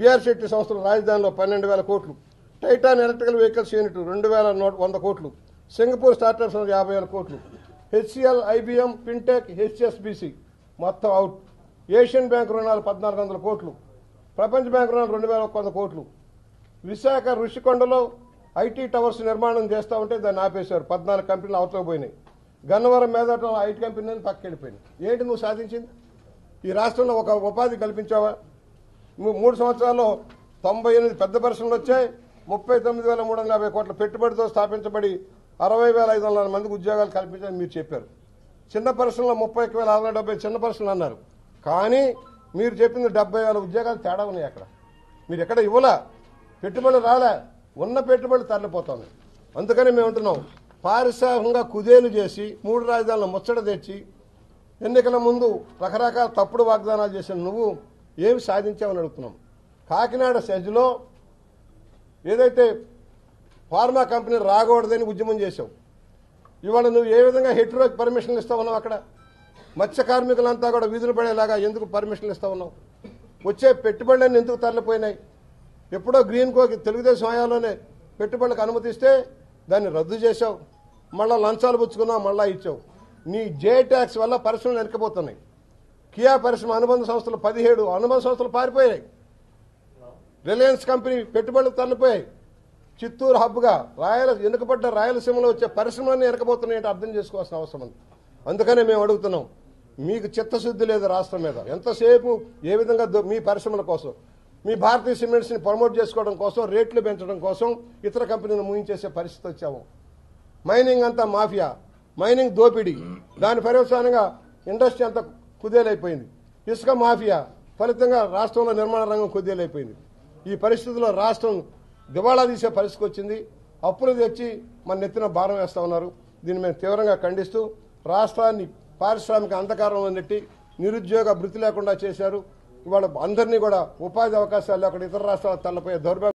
BR Shetty సంస్థలు రాజధానిలో పన్నెండు వేల కోట్లు టైటాన్ ఎలక్ట్రికల్ వెహికల్స్ యూనిట్ రెండు వేల నూట వంద కోట్లు సింగపూర్ స్టార్టప్స్ యాభై వేల కోట్లు హెచ్సిఎల్ ఐబిఎం ఫిన్టెక్ హెచ్ఎస్బిసి మొత్తం అవుట్. ఏషియన్ బ్యాంక్ రుణాలు పద్నాలుగు వందల కోట్లు ప్రపంచ బ్యాంక్ రుణాలు రెండు వేల వంద కోట్లు. విశాఖ ఋషికొండలో ఐటీ టవర్స్ నిర్మాణం చేస్తా ఉంటే దాన్ని ఆపేశారు. పద్నాలుగు కంపెనీలు అవతలకు పోయినాయి. గన్నవరం మేదటం ఐటీ కంపెనీలు పక్కకెళ్ళిపోయినాయి. ఏంటి నువ్వు సాధించింది? ఈ రాష్ట్రంలో ఒక ఉపాధి కల్పించావా? మూడు సంవత్సరాల్లో తొంభై ఎనిమిది పెద్ద పరిశ్రమలు వచ్చాయి. ముప్పై తొమ్మిది వేల మూడు వందల యాభై కోట్ల పెట్టుబడితో స్థాపించబడి అరవై వేల ఐదు వందల మందికి ఉద్యోగాలు కల్పించాలని మీరు చెప్పారు. చిన్న పరిశ్రమలో ముప్పై ఒక వేల ఆరు వందల డెబ్బై చిన్న పరిశ్రమలు అన్నారు. కానీ మీరు చెప్పింది డెబ్బై వేల ఉద్యోగాలు తేడా ఉన్నాయి అక్కడ. మీరు ఎక్కడ ఇవ్వలా? పెట్టుబడులు రాలే. ఉన్న పెట్టుబడులు తరలిపోతుంది. అందుకని మేము అంటున్నాం. పారిశ్రామికంగా కుదేలు చేసి మూడు రాజధానులు ముచ్చట తెచ్చి ఎన్నికల ముందు రకరకాల తప్పుడు వాగ్దానాలు చేసిన నువ్వు ఏమి సాధించామని అడుగుతున్నాం. కాకినాడ సెజ్లో ఏదైతే ఫార్మా కంపెనీ రాకూడదని ఉద్యమం చేశావు ఇవాళ నువ్వు ఏ విధంగా హెట్రోకి పర్మిషన్లు ఇస్తా ఉన్నావు అక్కడ? మత్స్య కార్మికులంతా కూడా వీధులు పడేలాగా ఎందుకు పర్మిషన్లు ఇస్తా ఉన్నావు వచ్చే పెట్టుబడులన్నీ ఎందుకు తరలిపోయినాయి? ఎప్పుడో గ్రీన్ కోకి తెలుగుదేశం హయాంలోనే పెట్టుబడులకు అనుమతిస్తే దాన్ని రద్దు చేశావు. మళ్ళీ లంచాలు పుచ్చుకున్నావు మళ్ళీ ఇచ్చావు. నీ జే ట్యాక్స్ వల్ల పరిశ్రమలు వెనకపోతున్నాయి కియా పరిశ్రమ అనుబంధ సంస్థలు పదిహేడు అనుబంధ సంస్థలు పారిపోయాయి. రిలయన్స్ కంపెనీ పెట్టుబడులు తల్లిపోయాయి చిత్తూరు హబ్గా రాయల వెనుకబడ్డ రాయలసీమలో వచ్చే పరిశ్రమలన్నీ వెనకబోతున్నాయంటే అర్థం చేసుకోవాల్సిన అవసరం ఉంది. అందుకనే మేము అడుగుతున్నాం మీకు చిత్తశుద్ధి లేదు రాష్ట్రం మీద. ఎంతసేపు ఏ విధంగా దో- మీ పరిశ్రమల కోసం మీ భారతీయ సిమెంట్స్ని ప్రమోట్ చేసుకోవడం కోసం రేట్లు పెంచడం కోసం ఇతర కంపెనీలు ముగించేసే పరిస్థితి వచ్చాము. మైనింగ్ అంతా మాఫియా మైనింగ్ దోపిడీ. దాని పర్యవసానంగా ఇండస్ట్రీ అంతా కుదేలైపోయింది. ఇసుక మాఫియా ఫలితంగా రాష్ట్రంలో నిర్మాణ రంగం కుదేలైపోయింది. ఈ పరిస్థితుల్లో రాష్ట్రం దివాళా తీసే పరిస్థితికి వచ్చింది. అప్పులు తెచ్చి మన నెత్తిన భారం వేస్తా ఉన్నారు. దీన్ని మేము తీవ్రంగా ఖండిస్తూ రాష్ట్రాన్ని పారిశ్రామిక అంధకారంలో నెట్టి నిరుద్యోగ భృతి లేకుండా చేశారు. ఇవాళ అందరినీ కూడా ఉపాధి అవకాశాలు లేకుండా ఇతర రాష్ట్రాలకు తల్లపోయే దౌర్భాగ్యం